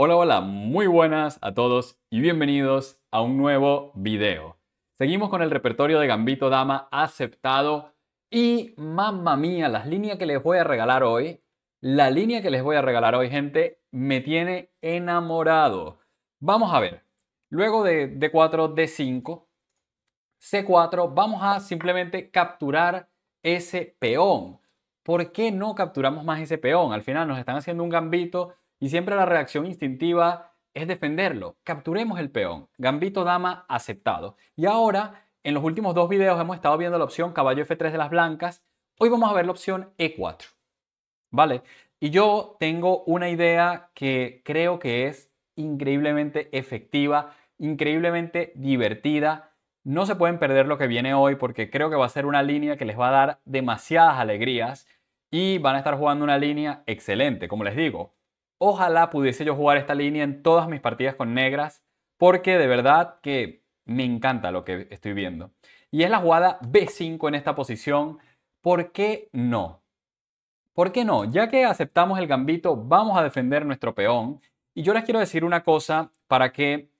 Hola, hola, muy buenas a todos y bienvenidos a un nuevo video. Seguimos con el repertorio de Gambito Dama aceptado y mamma mía, las líneas que les voy a regalar hoy, la línea que les voy a regalar hoy, gente, me tiene enamorado. Vamos a ver, luego de D4, D5, C4, vamos a simplemente capturar ese peón. ¿Por qué no capturamos más ese peón? Al final nos están haciendo un gambito y siempre la reacción instintiva es defenderlo. Capturemos el peón. Gambito dama aceptado. Y ahora, en los últimos dos videos hemos estado viendo la opción caballo F3 de las blancas. Hoy vamos a ver la opción E4. ¿Vale? Y yo tengo una idea que creo que es increíblemente efectiva, increíblemente divertida. No se pueden perder lo que viene hoy porque creo que va a ser una línea que les va a dar demasiadas alegrías y van a estar jugando una línea excelente, como les digo. Ojalá pudiese yo jugar esta línea en todas mis partidas con negras, porque de verdad que me encanta lo que estoy viendo. Y es la jugada B5 en esta posición. ¿Por qué no? ¿Por qué no? Ya que aceptamos el gambito, vamos a defender nuestro peón. Y yo les quiero decir una cosa para que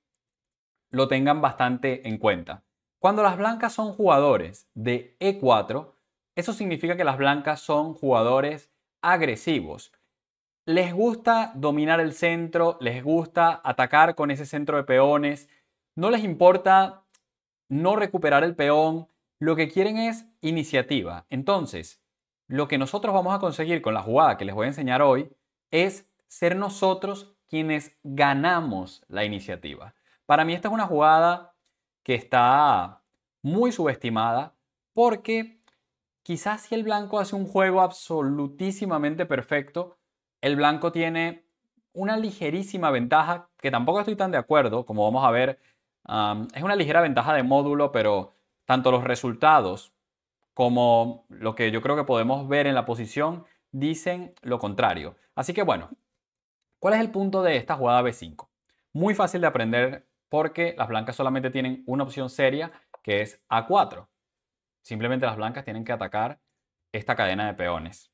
lo tengan bastante en cuenta. Cuando las blancas son jugadores de E4, eso significa que las blancas son jugadores agresivos les gusta dominar el centro, les gusta atacar con ese centro de peones, no les importa no recuperar el peón, lo que quieren es iniciativa. Entonces, lo que nosotros vamos a conseguir con la jugada que les voy a enseñar hoy es ser nosotros quienes ganamos la iniciativa. Para mí esta es una jugada que está muy subestimada porque quizás si el blanco hace un juego absolutísimamente perfecto, el blanco tiene una ligerísima ventaja, que tampoco estoy tan de acuerdo, como vamos a ver, es una ligera ventaja de módulo, pero tanto los resultados como lo que yo creo que podemos ver en la posición dicen lo contrario. Así que bueno, ¿cuál es el punto de esta jugada B5? Muy fácil de aprender porque las blancas solamente tienen una opción seria que es A4. Simplemente las blancas tienen que atacar esta cadena de peones.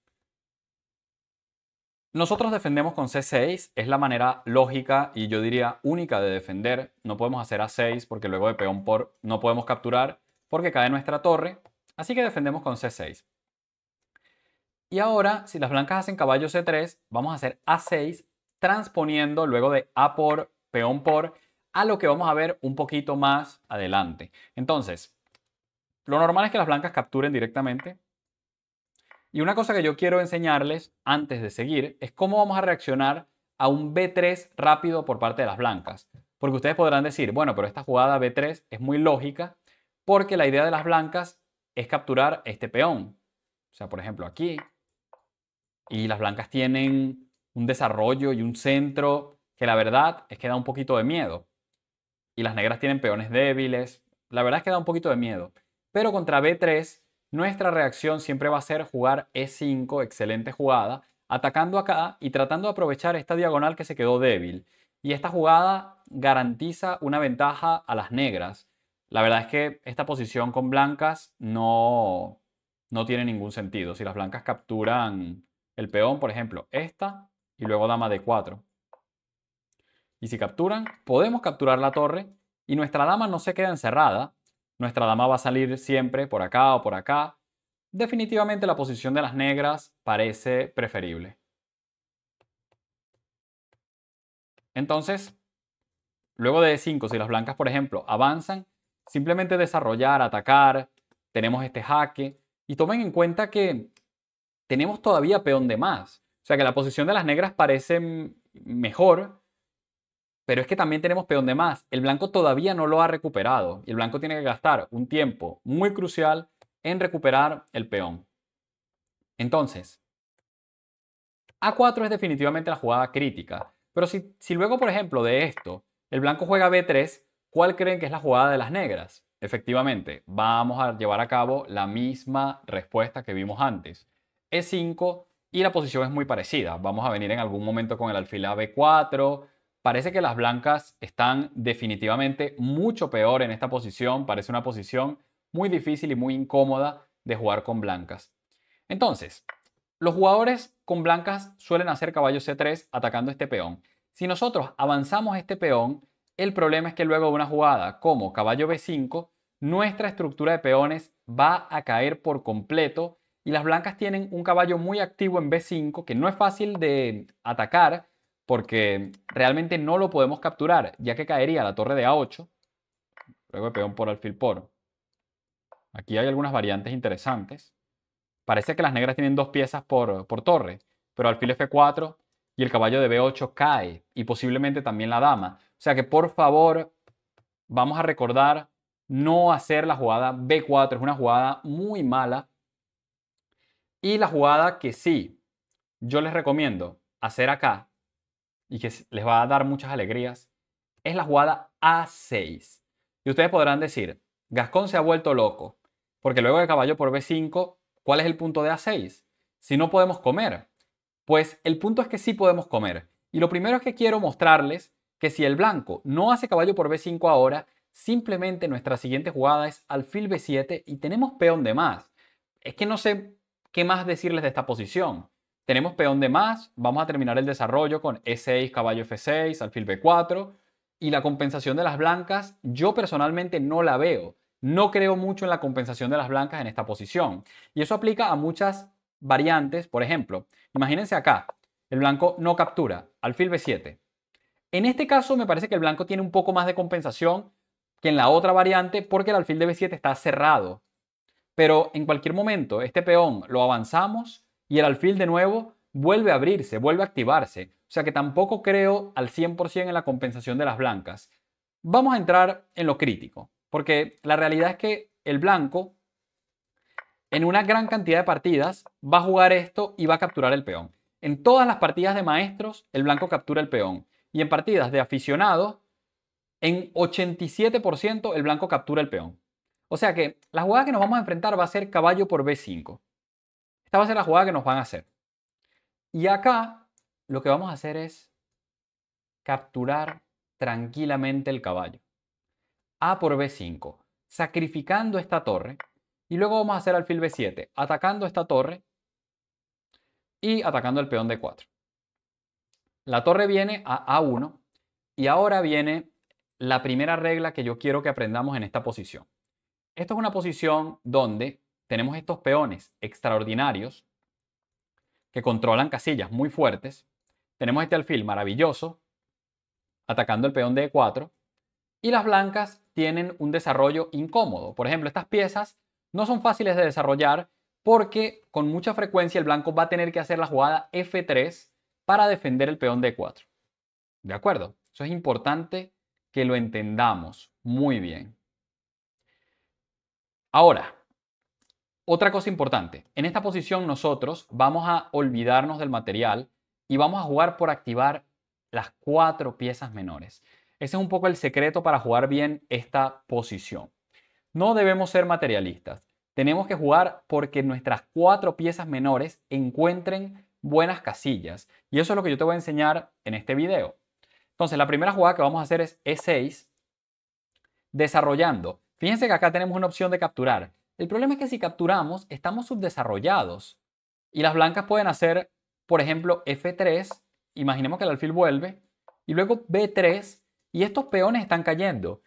Nosotros defendemos con C6, es la manera lógica y yo diría única de defender. No podemos hacer A6 porque luego de peón por no podemos capturar porque cae nuestra torre. Así que defendemos con C6. Y ahora, si las blancas hacen caballo C3, vamos a hacer A6 transponiendo luego de A por, peón por, a lo que vamos a ver un poquito más adelante. Entonces, lo normal es que las blancas capturen directamente. Y una cosa que yo quiero enseñarles antes de seguir es cómo vamos a reaccionar a un B3 rápido por parte de las blancas. Porque ustedes podrán decir, bueno, pero esta jugada B3 es muy lógica porque la idea de las blancas es capturar este peón. O sea, por ejemplo, aquí. Y las blancas tienen un desarrollo y un centro que la verdad es que da un poquito de miedo. Y las negras tienen peones débiles. La verdad es que da un poquito de miedo. Pero contra B3 nuestra reacción siempre va a ser jugar E5, excelente jugada, atacando acá y tratando de aprovechar esta diagonal que se quedó débil. Y esta jugada garantiza una ventaja a las negras. La verdad es que esta posición con blancas no, no tiene ningún sentido. Si las blancas capturan el peón, por ejemplo, esta y luego dama de 4. Y si capturan, podemos capturar la torre y nuestra dama no se queda encerrada, nuestra dama va a salir siempre por acá o por acá. Definitivamente la posición de las negras parece preferible. Entonces, luego de 5, si las blancas, por ejemplo, avanzan, simplemente desarrollar, atacar, tenemos este jaque. Y tomen en cuenta que tenemos todavía peón de más. O sea que la posición de las negras parece mejor, pero es que también tenemos peón de más. El blanco todavía no lo ha recuperado y el blanco tiene que gastar un tiempo muy crucial en recuperar el peón. Entonces, A4 es definitivamente la jugada crítica. Pero si, luego, por ejemplo, de esto, el blanco juega B3, ¿cuál creen que es la jugada de las negras? Efectivamente, vamos a llevar a cabo la misma respuesta que vimos antes. E5 y la posición es muy parecida. Vamos a venir en algún momento con el alfil a B4, Parece que las blancas están definitivamente mucho peor en esta posición. Parece una posición muy difícil y muy incómoda de jugar con blancas. Entonces, los jugadores con blancas suelen hacer caballo C3 atacando este peón. si nosotros avanzamos este peón, el problema es que luego de una jugada como caballo B5, nuestra estructura de peones va a caer por completo y las blancas tienen un caballo muy activo en B5 que no es fácil de atacar porque realmente no lo podemos capturar ya que caería la torre de A8, luego de peón por alfil por. Aquí hay algunas variantes interesantes. Parece que las negras tienen dos piezas por, por torre, pero alfil F4 y el caballo de B8 cae y posiblemente también la dama. O sea que por favor vamos a recordar no hacer la jugada B4, es una jugada muy mala. Y la jugada que sí, yo les recomiendo hacer acá y que les va a dar muchas alegrías, es la jugada A6. Y ustedes podrán decir, Gascón se ha vuelto loco, porque luego de caballo por B5, ¿cuál es el punto de A6? Si no podemos comer, pues el punto es que sí podemos comer. Y lo primero es que quiero mostrarles que si el blanco no hace caballo por B5 ahora, simplemente nuestra siguiente jugada es alfil B7 y tenemos peón de más. Es que no sé qué más decirles de esta posición. Tenemos peón de más, vamos a terminar el desarrollo con E6, caballo F6, alfil B4 y la compensación de las blancas, yo personalmente no la veo. No creo mucho en la compensación de las blancas en esta posición. Y eso aplica a muchas variantes, por ejemplo, imagínense acá, el blanco no captura, alfil b7. En este caso me parece que el blanco tiene un poco más de compensación que en la otra variante porque el alfil de b7 está cerrado. Pero en cualquier momento este peón lo avanzamos y el alfil de nuevo vuelve a abrirse, vuelve a activarse. O sea que tampoco creo al 100% en la compensación de las blancas. Vamos a entrar en lo crítico, porque la realidad es que el blanco en una gran cantidad de partidas va a jugar esto y va a capturar el peón. En todas las partidas de maestros, el blanco captura el peón. Y en partidas de aficionados, en 87% el blanco captura el peón. O sea que la jugada que nos vamos a enfrentar va a ser caballo por B5. Esta va a ser la jugada que nos van a hacer. Y acá lo que vamos a hacer es capturar tranquilamente el caballo. A por B5, sacrificando esta torre y luego vamos a hacer alfil b7, atacando esta torre y atacando el peón d4. La torre viene a a1 y ahora viene la primera regla que yo quiero que aprendamos en esta posición. Esto es una posición donde tenemos estos peones extraordinarios que controlan casillas muy fuertes. Tenemos este alfil maravilloso atacando el peón d 4 y las blancas tienen un desarrollo incómodo. Por ejemplo, estas piezas no son fáciles de desarrollar porque con mucha frecuencia el blanco va a tener que hacer la jugada F3 para defender el peón D4. ¿De acuerdo? Eso es importante que lo entendamos muy bien. Ahora, otra cosa importante. En esta posición nosotros vamos a olvidarnos del material y vamos a jugar por activar las cuatro piezas menores. Ese es un poco el secreto para jugar bien esta posición. No debemos ser materialistas. Tenemos que jugar porque nuestras cuatro piezas menores encuentren buenas casillas. Y eso es lo que yo te voy a enseñar en este video. Entonces, la primera jugada que vamos a hacer es E6, desarrollando. Fíjense que acá tenemos una opción de capturar. El problema es que si capturamos, estamos subdesarrollados. Y las blancas pueden hacer, por ejemplo, F3. Imaginemos que el alfil vuelve. Y luego B3. Y estos peones están cayendo.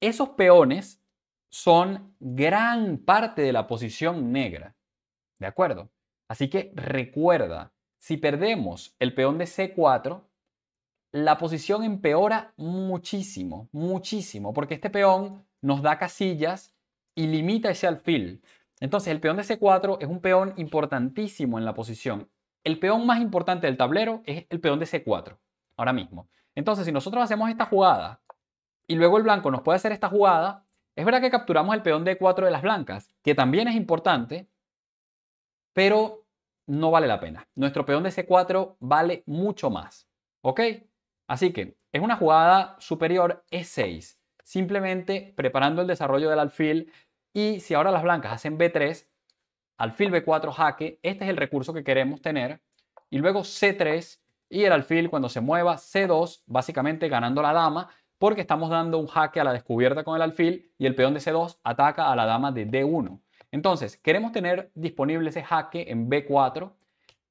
Esos peones son gran parte de la posición negra. ¿De acuerdo? Así que recuerda, si perdemos el peón de C4, la posición empeora muchísimo, muchísimo, porque este peón nos da casillas y limita ese alfil. Entonces el peón de C4 es un peón importantísimo en la posición. El peón más importante del tablero es el peón de C4, ahora mismo. Entonces si nosotros hacemos esta jugada y luego el blanco nos puede hacer esta jugada, es verdad que capturamos el peón D4 de las blancas, que también es importante, pero no vale la pena. Nuestro peón de C4 vale mucho más. ¿Ok? Así que es una jugada superior E6, simplemente preparando el desarrollo del alfil y si ahora las blancas hacen B3, alfil B4 jaque, este es el recurso que queremos tener, y luego C3 y el alfil cuando se mueva C2, básicamente ganando la dama, porque estamos dando un jaque a la descubierta con el alfil y el peón de C2 ataca a la dama de D1. Entonces, queremos tener disponible ese jaque en B4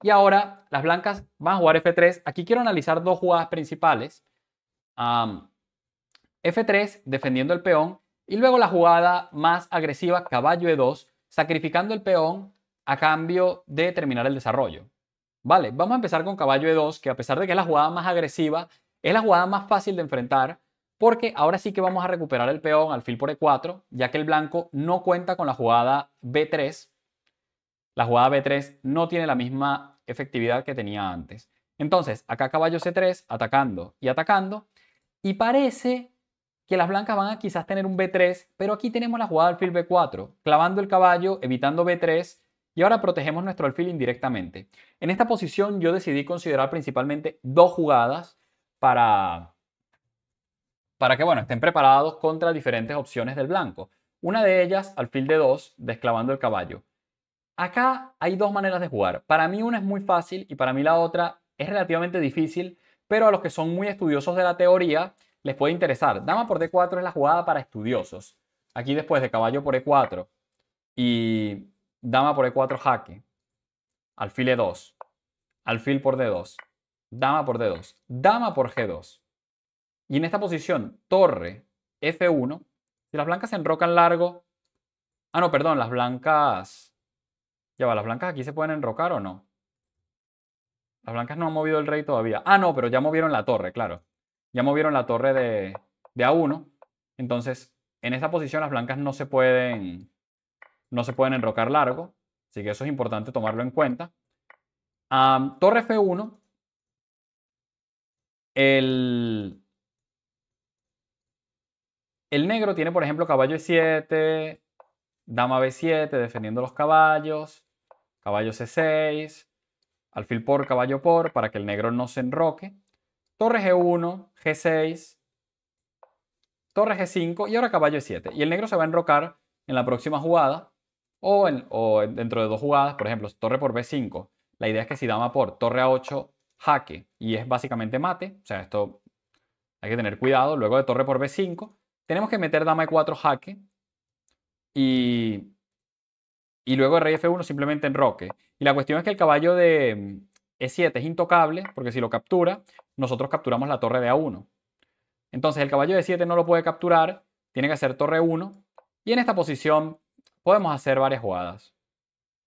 Y ahora las blancas van a jugar F3. Aquí quiero analizar dos jugadas principales. F3 defendiendo el peón y luego la jugada más agresiva, caballo E2, sacrificando el peón a cambio de terminar el desarrollo. Vale, vamos a empezar con caballo E2, que a pesar de que es la jugada más agresiva, es la jugada más fácil de enfrentar porque ahora sí que vamos a recuperar el peón alfil por E4, ya que el blanco no cuenta con la jugada B3. La jugada B3 no tiene la misma efectividad que tenía antes. Entonces, acá caballo C3, atacando y atacando, y parece que las blancas van a quizás tener un B3, pero aquí tenemos la jugada alfil B4, clavando el caballo, evitando B3, y ahora protegemos nuestro alfil indirectamente. En esta posición yo decidí considerar principalmente dos jugadas para, para que bueno, estén preparados contra diferentes opciones del blanco. Una de ellas, alfil de 2, desclavando el caballo. Acá hay dos maneras de jugar. Para mí una es muy fácil y para mí la otra es relativamente difícil, pero a los que son muy estudiosos de la teoría les puede interesar. Dama por D4 es la jugada para estudiosos. Aquí después de caballo por E4 y dama por E4 jaque, alfil E2, alfil por D2, dama por D2, dama por G2. Y en esta posición, torre F1, si las blancas se enrocan largo... Ah, no, perdón, las blancas... Ya va, ¿las blancas aquí se pueden enrocar o no? Las blancas no han movido el rey todavía. Ah, no, pero ya movieron la torre, claro. Ya movieron la torre de, de A1. Entonces, en esta posición las blancas no se pueden no se pueden enrocar largo. Así que eso es importante tomarlo en cuenta. torre F1. El, el negro tiene, por ejemplo, caballo E7, dama B7 defendiendo los caballos, caballo C6, alfil por, caballo por, para que el negro no se enroque. Torre G1, G6, torre G5 y ahora caballo E7. Y el negro se va a enrocar en la próxima jugada o, dentro de dos jugadas, por ejemplo, torre por B5. La idea es que si dama por torre A8 jaque y es básicamente mate, o sea, esto hay que tener cuidado. Luego de torre por B5, tenemos que meter dama e4 jaque y, y luego rey f1 simplemente enroque. Y la cuestión es que el caballo de e7 es intocable porque si lo captura, nosotros capturamos la torre de a1. Entonces el caballo de 7 no lo puede capturar, tiene que hacer torre 1 y en esta posición podemos hacer varias jugadas.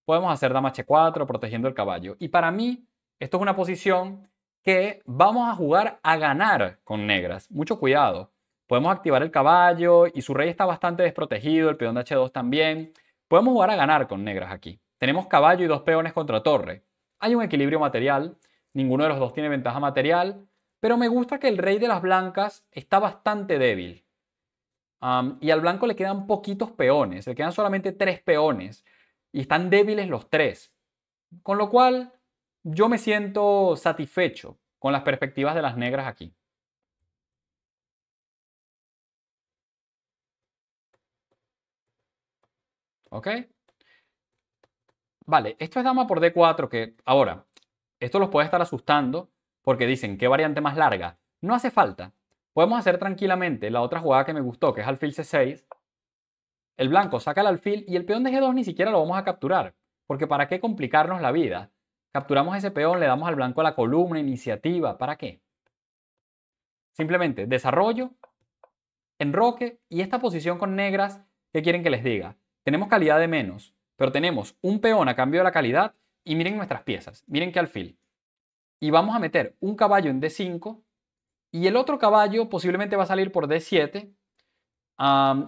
Podemos hacer dama h4 protegiendo el caballo. Y para mí, esto es una posición que vamos a jugar a ganar con negras. Mucho cuidado. Podemos activar el caballo y su rey está bastante desprotegido, el peón de h2 también. Podemos jugar a ganar con negras aquí. Tenemos caballo y dos peones contra torre. Hay un equilibrio material, ninguno de los dos tiene ventaja material, pero me gusta que el rey de las blancas está bastante débil. y al blanco le quedan poquitos peones, le quedan solamente tres peones y están débiles los tres. Con lo cual yo me siento satisfecho con las perspectivas de las negras aquí. ¿Ok? Vale, esto es dama por D4 que ahora, esto los puede estar asustando porque dicen, ¿qué variante más larga? No hace falta. Podemos hacer tranquilamente la otra jugada que me gustó, que es alfil C6. El blanco saca el alfil y el peón de G2 ni siquiera lo vamos a capturar. Porque ¿para qué complicarnos la vida? Capturamos ese peón, le damos al blanco la columna, iniciativa. ¿Para qué? Simplemente desarrollo, enroque y esta posición con negras, ¿qué quieren que les diga? tenemos calidad de menos, pero tenemos un peón a cambio de la calidad y miren nuestras piezas, miren qué alfil. Y vamos a meter un caballo en D5 y el otro caballo posiblemente va a salir por D7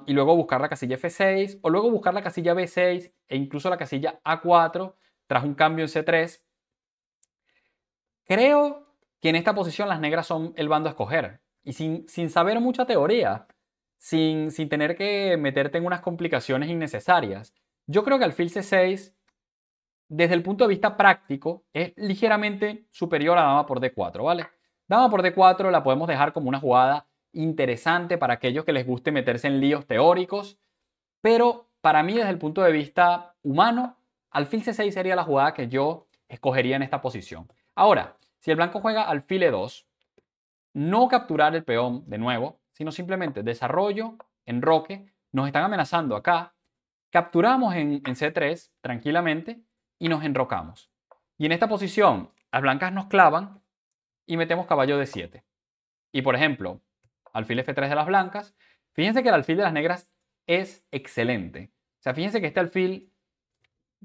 y luego buscar la casilla F6 o luego buscar la casilla B6 e incluso la casilla A4 tras un cambio en C3. Creo que en esta posición las negras son el bando a escoger y sin, sin saber mucha teoría sin, tener que meterte en unas complicaciones innecesarias. Yo creo que alfil C6, desde el punto de vista práctico, es ligeramente superior a dama por D4, ¿vale? Dama por D4 la podemos dejar como una jugada interesante para aquellos que les guste meterse en líos teóricos, pero para mí desde el punto de vista humano, alfil C6 sería la jugada que yo escogería en esta posición. Ahora, si el blanco juega alfil E2, no capturar el peón de nuevo, sino simplemente desarrollo, enroque, nos están amenazando acá, capturamos en, C3 tranquilamente y nos enrocamos. Y en esta posición, las blancas nos clavan y metemos caballo de 7. Y por ejemplo, alfil F3 de las blancas, fíjense que el alfil de las negras es excelente. O sea, fíjense que este alfil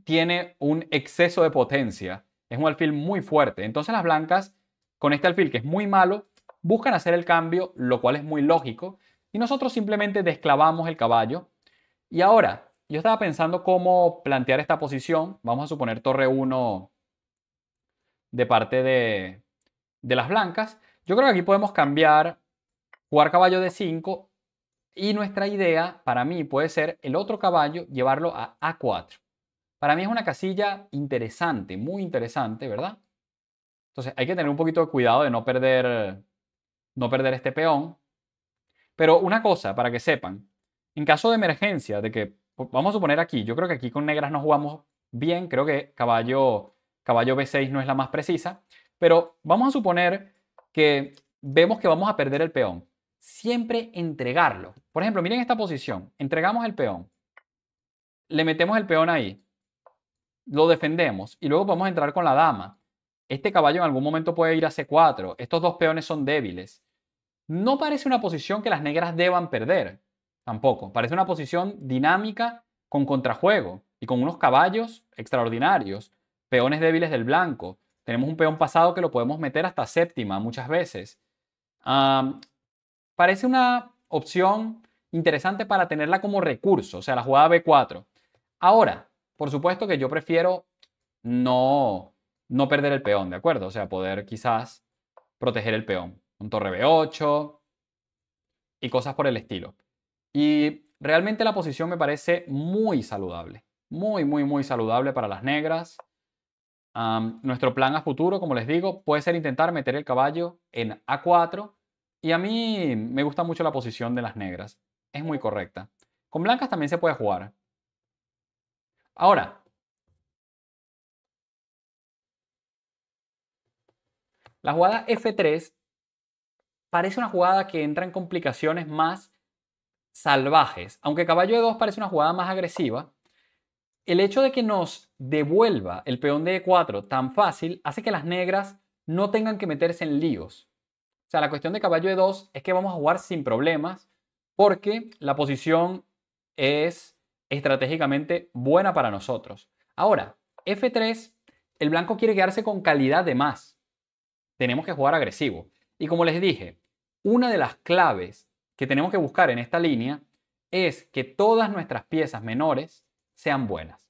tiene un exceso de potencia. Es un alfil muy fuerte. Entonces las blancas, con este alfil que es muy malo, buscan hacer el cambio, lo cual es muy lógico. Y nosotros simplemente desclavamos el caballo. Y ahora, yo estaba pensando cómo plantear esta posición. Vamos a suponer torre 1 de parte de, de las blancas. Yo creo que aquí podemos cambiar, jugar caballo de 5 y nuestra idea para mí puede ser el otro caballo llevarlo a A4. Para mí es una casilla interesante, muy interesante, ¿verdad? Entonces hay que tener un poquito de cuidado de no perder, no perder este peón. Pero una cosa, para que sepan, en caso de emergencia, de que, vamos a suponer aquí, yo creo que aquí con negras no jugamos bien, creo que caballo, caballo B6 no es la más precisa, pero vamos a suponer que vemos que vamos a perder el peón. Siempre entregarlo. Por ejemplo, miren esta posición. Entregamos el peón. Le metemos el peón ahí. Lo defendemos y luego podemos entrar con la dama. Este caballo en algún momento puede ir a C4. Estos dos peones son débiles. No parece una posición que las negras deban perder. Tampoco. Parece una posición dinámica con contrajuego y con unos caballos extraordinarios. Peones débiles del blanco. Tenemos un peón pasado que lo podemos meter hasta séptima muchas veces. parece una opción interesante para tenerla como recurso, o sea, la jugada B4. Ahora, por supuesto que yo prefiero no, no perder el peón, ¿de acuerdo? O sea, poder quizás proteger el peón. Un torre B8 y cosas por el estilo. Y realmente la posición me parece muy saludable. Muy, muy, muy saludable para las negras nuestro plan a futuro, como les digo, puede ser intentar meter el caballo en A4 y a mí me gusta mucho la posición de las negras. Es muy correcta. Con blancas también se puede jugar. Ahora, la jugada F3 parece una jugada que entra en complicaciones más salvajes. Aunque caballo de 2 parece una jugada más agresiva, el hecho de que nos devuelva el peón de E4 tan fácil hace que las negras no tengan que meterse en líos. O sea, la cuestión de caballo de 2 es que vamos a jugar sin problemas porque la posición es estratégicamente buena para nosotros. Ahora, F3, el blanco quiere quedarse con calidad de más. Tenemos que jugar agresivo. Y como les dije, una de las claves que tenemos que buscar en esta línea es que todas nuestras piezas menores sean buenas.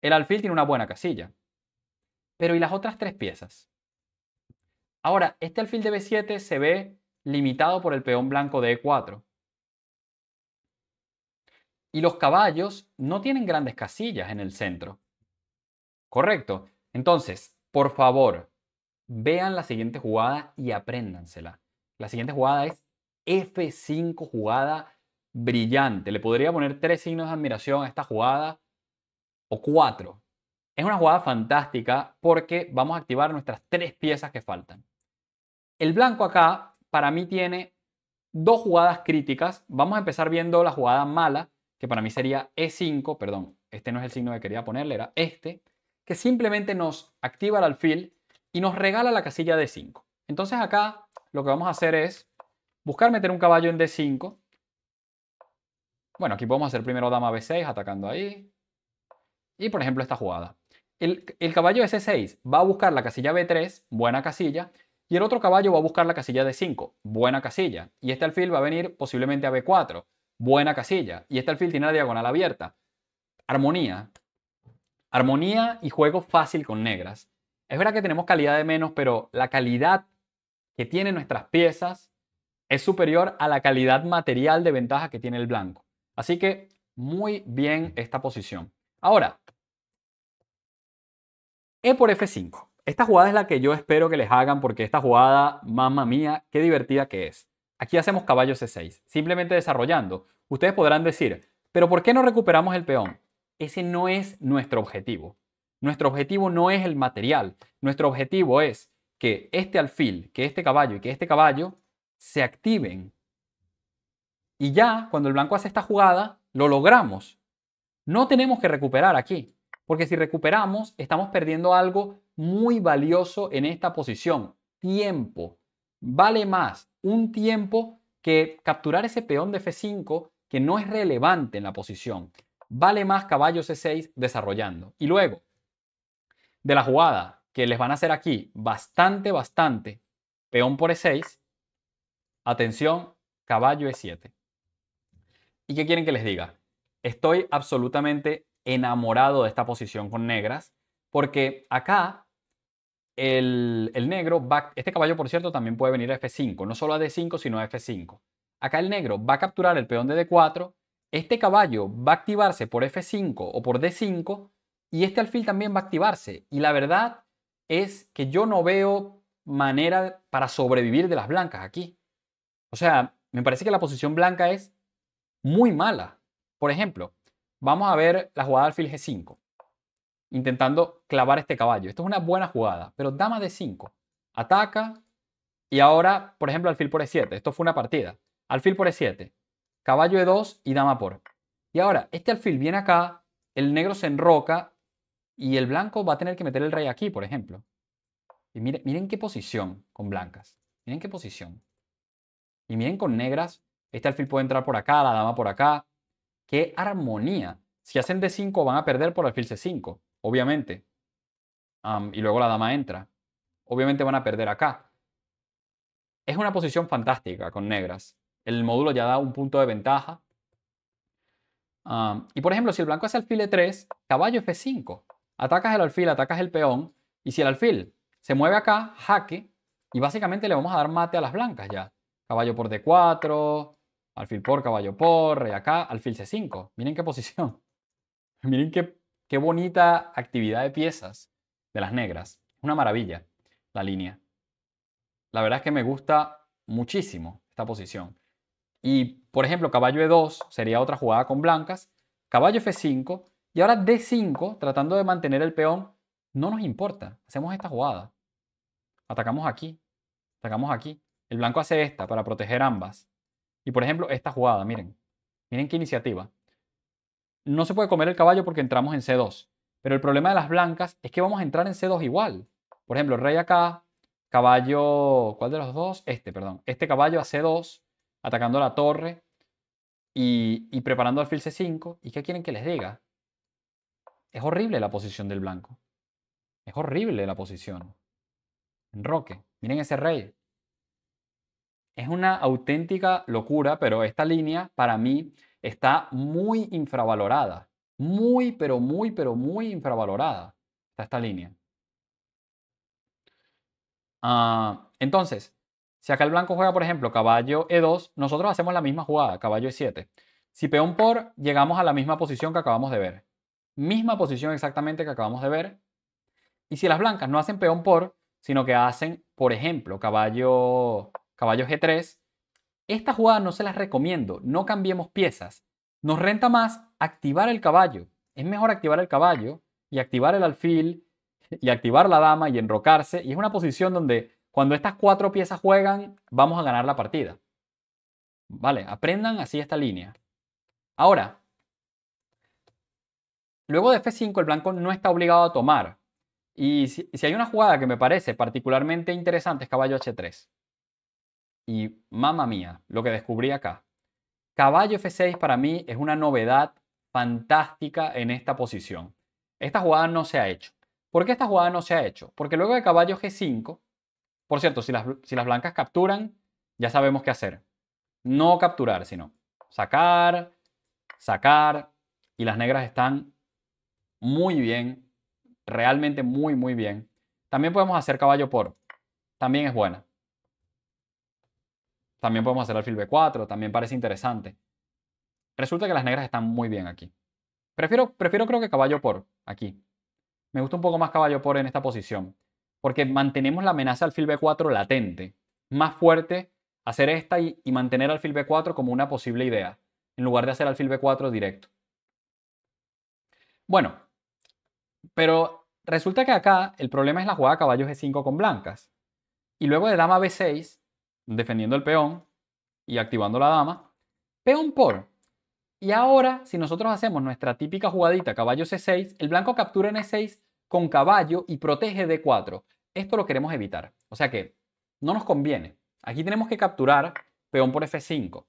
El alfil tiene una buena casilla. Pero ¿y las otras tres piezas? Ahora, este alfil de B7 se ve limitado por el peón blanco de E4. Y los caballos no tienen grandes casillas en el centro. Correcto. Entonces, por favor, vean la siguiente jugada y apréndansela. La siguiente jugada es F5 jugada brillante. Le podría poner tres signos de admiración a esta jugada o cuatro. Es una jugada fantástica porque vamos a activar nuestras tres piezas que faltan. El blanco acá para mí tiene dos jugadas críticas. Vamos a empezar viendo la jugada mala, que para mí sería E5, perdón, este no es el signo que quería ponerle, era este, que simplemente nos activa el alfil y nos regala la casilla D5. Entonces acá lo que vamos a hacer es buscar meter un caballo en D5 bueno, aquí podemos hacer primero dama b6 atacando ahí. Y por ejemplo esta jugada. El, caballo s6 va a buscar la casilla b3, buena casilla, y el otro caballo va a buscar la casilla d5, buena casilla. Y este alfil va a venir posiblemente a b4, buena casilla. Y este alfil tiene la diagonal abierta. Armonía. Armonía y juego fácil con negras. Es verdad que tenemos calidad de menos, pero la calidad que tienen nuestras piezas es superior a la calidad material de ventaja que tiene el blanco. Así que muy bien esta posición. Ahora, E por F5. Esta jugada es la que yo espero que les hagan porque esta jugada, mamma mía, qué divertida que es. Aquí hacemos caballo C6, simplemente desarrollando. Ustedes podrán decir, pero ¿por qué no recuperamos el peón? Ese no es nuestro objetivo. Nuestro objetivo no es el material. Nuestro objetivo es que este alfil, que este caballo y que este caballo se activen y ya, cuando el blanco hace esta jugada, lo logramos. No tenemos que recuperar aquí. Porque si recuperamos, estamos perdiendo algo muy valioso en esta posición. Tiempo. Vale más un tiempo que capturar ese peón de F5 que no es relevante en la posición. Vale más caballo C6 desarrollando. Y luego, de la jugada que les van a hacer aquí bastante, bastante, peón por E6, atención, caballo E7. ¿Y qué quieren que les diga? Estoy absolutamente enamorado de esta posición con negras, porque acá el, negro va, este caballo por cierto también puede venir a F5, no solo a D5, sino a F5. Acá el negro va a capturar el peón de D4, este caballo va a activarse por F5 o por D5 y este alfil también va a activarse. Y la verdad es que yo no veo manera para sobrevivir de las blancas aquí. O sea, me parece que la posición blanca es muy mala. Por ejemplo, vamos a ver la jugada alfil G5, intentando clavar este caballo. Esto es una buena jugada, pero dama de 5 ataca y ahora, por ejemplo, alfil por E7. Esto fue una partida. Alfil por E7, caballo E2 y dama por. Y ahora, este alfil viene acá, el negro se enroca y el blanco va a tener que meter el rey aquí, por ejemplo. Y miren, miren qué posición con blancas. Miren qué posición. Y miren con negras, este alfil puede entrar por acá, la dama por acá. ¡Qué armonía! Si hacen D5 van a perder por alfil C5, obviamente. y luego la dama entra. Obviamente van a perder acá. Es una posición fantástica con negras. El módulo ya da un punto de ventaja. y por ejemplo, si el blanco hace alfil E3, caballo F5. Atacas el alfil, atacas el peón. Y si el alfil se mueve acá, jaque. Y básicamente le vamos a dar mate a las blancas ya. Caballo por D4, alfil por, caballo por, rey acá, alfil C5. Miren qué posición. Miren qué, qué bonita actividad de piezas de las negras. Una maravilla la línea. La verdad es que me gusta muchísimo esta posición. Y, por ejemplo, caballo E2 sería otra jugada con blancas. Caballo F5 y ahora D5, tratando de mantener el peón, no nos importa. Hacemos esta jugada. Atacamos aquí. Atacamos aquí. El blanco hace esta para proteger ambas. Y por ejemplo, esta jugada, miren. Miren qué iniciativa. No se puede comer el caballo porque entramos en C2. Pero el problema de las blancas es que vamos a entrar en C2 igual. Por ejemplo, rey acá, caballo... ¿Cuál de los dos? Este, perdón. Este caballo a C2, atacando la torre y, y preparando alfil C5. ¿Y qué quieren que les diga? Es horrible la posición del blanco. Es horrible la posición. Enroque. Miren ese rey. Es una auténtica locura, pero esta línea para mí está muy infravalorada. Muy, pero muy, pero muy infravalorada. Está esta línea. Ah, entonces, si acá el blanco juega, por ejemplo, caballo E2, nosotros hacemos la misma jugada, caballo E7. Si peón por, llegamos a la misma posición que acabamos de ver. Misma posición exactamente que acabamos de ver. Y si las blancas no hacen peón por, sino que hacen, por ejemplo, caballo caballo G3. Esta jugada no se las recomiendo, no cambiemos piezas. Nos renta más activar el caballo. Es mejor activar el caballo y activar el alfil y activar la dama y enrocarse. Y es una posición donde cuando estas cuatro piezas juegan, vamos a ganar la partida. Vale, aprendan así esta línea. Ahora, luego de F5 el blanco no está obligado a tomar. Y si, si hay una jugada que me parece particularmente interesante es caballo H3. Y mamá mía, lo que descubrí acá. Caballo F6 para mí es una novedad fantástica en esta posición. Esta jugada no se ha hecho. ¿Por qué esta jugada no se ha hecho? Porque luego de caballo G5, por cierto, si las, si las blancas capturan, ya sabemos qué hacer. No capturar, sino sacar, sacar. Y las negras están muy bien, realmente muy, muy bien. También podemos hacer caballo por. También es buena. También podemos hacer alfil B4, también parece interesante. Resulta que las negras están muy bien aquí. Prefiero, prefiero creo que caballo por aquí. Me gusta un poco más caballo por en esta posición. Porque mantenemos la amenaza alfil B4 latente. Más fuerte hacer esta y, y mantener alfil B4 como una posible idea. En lugar de hacer alfil B4 directo. Bueno, pero resulta que acá el problema es la jugada caballo G5 con blancas. Y luego de dama B6 defendiendo el peón y activando la dama. Peón por. Y ahora, si nosotros hacemos nuestra típica jugadita caballo C6, el blanco captura en E6 con caballo y protege D4. Esto lo queremos evitar. O sea que no nos conviene. Aquí tenemos que capturar peón por F5.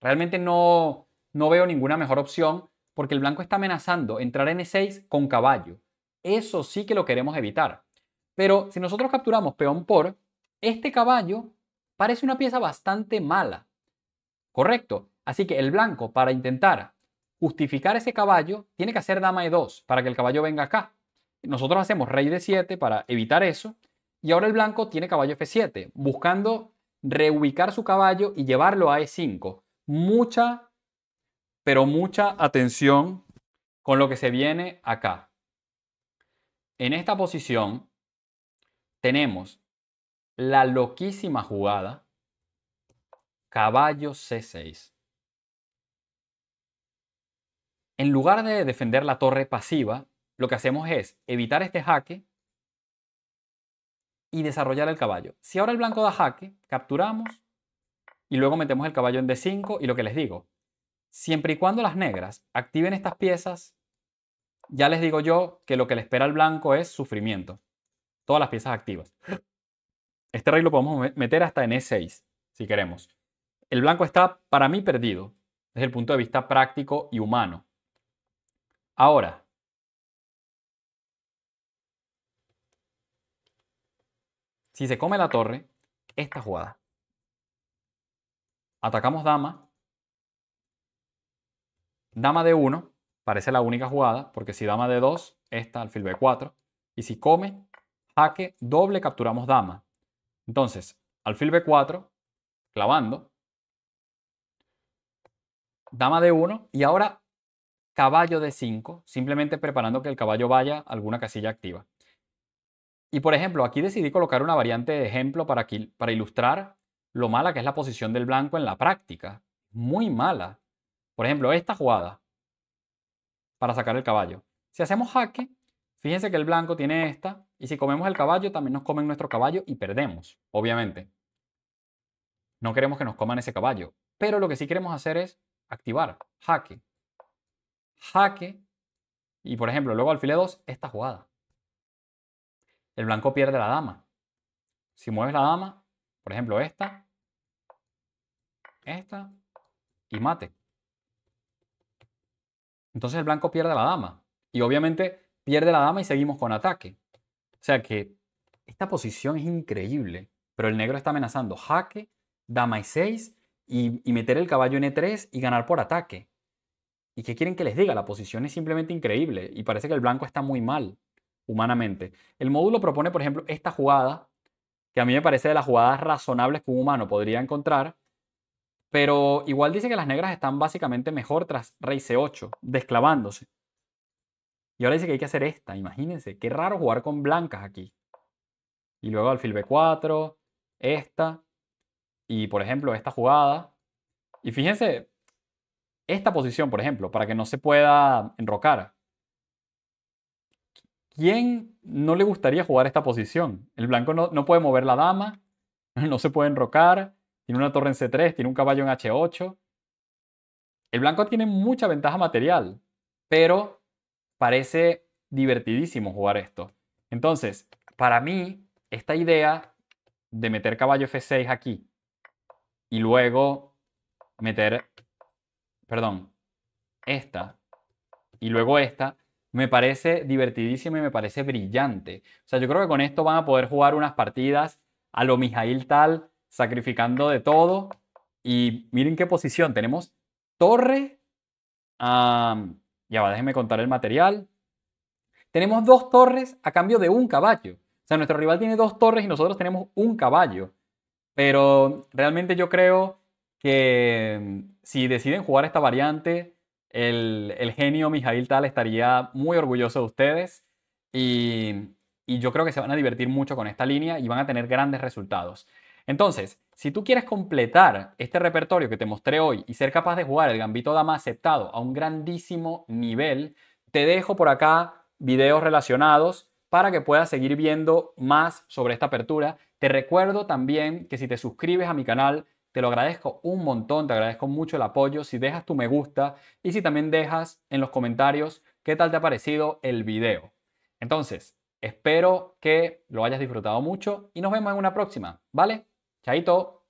Realmente no, no veo ninguna mejor opción porque el blanco está amenazando entrar en E6 con caballo. Eso sí que lo queremos evitar. Pero si nosotros capturamos peón por, este caballo parece una pieza bastante mala. Correcto. Así que el blanco, para intentar justificar ese caballo, tiene que hacer dama E2 para que el caballo venga acá. Nosotros hacemos rey D7 para evitar eso. Y ahora el blanco tiene caballo F7, buscando reubicar su caballo y llevarlo a E5. Mucha, pero mucha atención con lo que se viene acá. En esta posición tenemos la loquísima jugada caballo C6. En lugar de defender la torre pasiva, lo que hacemos es evitar este jaque y desarrollar el caballo. Si ahora el blanco da jaque, capturamos y luego metemos el caballo en D5 y lo que les digo, siempre y cuando las negras activen estas piezas, ya les digo yo que lo que le espera al blanco es sufrimiento. Todas las piezas activas. Este rey lo podemos meter hasta en E6, si queremos. El blanco está, para mí, perdido, desde el punto de vista práctico y humano. Ahora, Si se come la torre, esta jugada. Atacamos dama. Dama de 1, parece la única jugada, porque si dama de 2, esta alfil b4. Y si come, jaque, doble, capturamos dama. Entonces, alfil b4, clavando. Dama de 1 y ahora caballo de 5, simplemente preparando que el caballo vaya a alguna casilla activa. Y por ejemplo, aquí decidí colocar una variante de ejemplo para, para ilustrar lo mala que es la posición del blanco en la práctica. Muy mala. Por ejemplo, esta jugada para sacar el caballo. Si hacemos jaque, fíjense que el blanco tiene esta y si comemos el caballo también nos comen nuestro caballo y perdemos, obviamente. No queremos que nos coman ese caballo, pero lo que sí queremos hacer es activar jaque. Jaque y por ejemplo, luego alfil 2 esta jugada el blanco pierde la dama. Si mueves la dama, por ejemplo esta, esta y mate. Entonces el blanco pierde la dama. Y obviamente pierde la dama y seguimos con ataque. Sea que esta posición es increíble. Pero el negro está amenazando jaque, dama y 6 y, y meter el caballo en E3 y ganar por ataque. ¿Y qué quieren que les diga? La posición es simplemente increíble y parece que el blanco está muy mal humanamente. El módulo propone, por ejemplo, esta jugada, que a mí me parece de las jugadas razonables que un humano podría encontrar, pero igual dice que las negras están básicamente mejor tras rey c8, desclavándose. Y ahora dice que hay que hacer esta, imagínense, qué raro jugar con blancas aquí. Y luego alfil b4, esta, y por ejemplo esta jugada. Y fíjense, esta posición, por ejemplo, para que no se pueda enrocar. ¿Quién no le gustaría jugar esta posición? El blanco no, puede mover la dama, no se puede enrocar, tiene una torre en C3, tiene un caballo en H8. El blanco tiene mucha ventaja material, pero parece divertidísimo jugar esto. Entonces, para mí, esta idea de meter caballo F6 aquí y luego meter, perdón, esta y luego esta, me parece divertidísimo y me parece brillante. O sea, yo creo que con esto van a poder jugar unas partidas a lo Mijail tal, sacrificando de todo. Y miren qué posición. Tenemos torre. Ya va, déjenme contar el material. Tenemos dos torres a cambio de un caballo. O sea, nuestro rival tiene dos torres y nosotros tenemos un caballo. Pero realmente yo creo que mm, si deciden jugar esta variante, el, genio Mijail Tal estaría muy orgulloso de ustedes y, y yo creo que se van a divertir mucho con esta línea y van a tener grandes resultados. Entonces, si tú quieres completar este repertorio que te mostré hoy y ser capaz de jugar el gambito dama aceptado a un grandísimo nivel, te dejo por acá videos relacionados para que puedas seguir viendo más sobre esta apertura. Te recuerdo también que si te suscribes a mi canal, te lo agradezco un montón, te agradezco mucho el apoyo. Si dejas tu me gusta y si también dejas en los comentarios qué tal te ha parecido el video. Entonces, espero que lo hayas disfrutado mucho y nos vemos en una próxima, ¿vale? キャイト